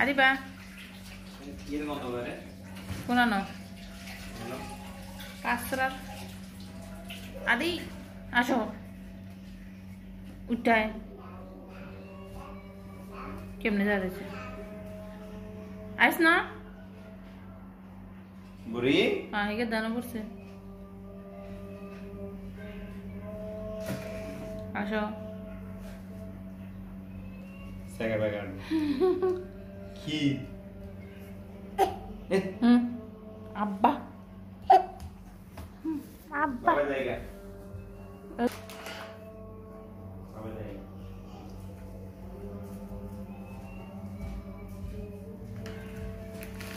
আরিবা কোনানো কাসরার আদি আসো। উঠায় কেমনে যাচ্ছে? আইস না? বুড়ি? হ্যাঁ এগে দানো পড়ছে। আসো। সেগে began que. Hum. Aba. Aba.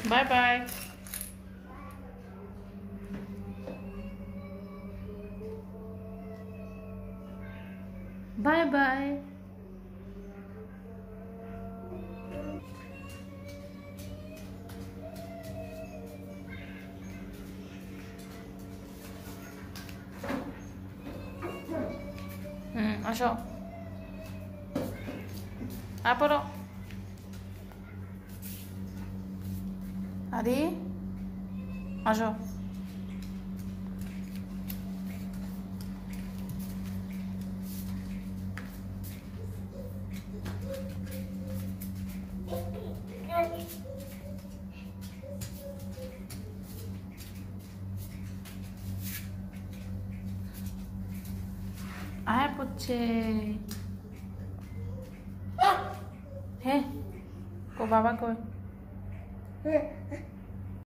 Bye bye. Bye bye. আসো। তারপরও। আদি আসো। आया पुच्छे है? को बाबा को?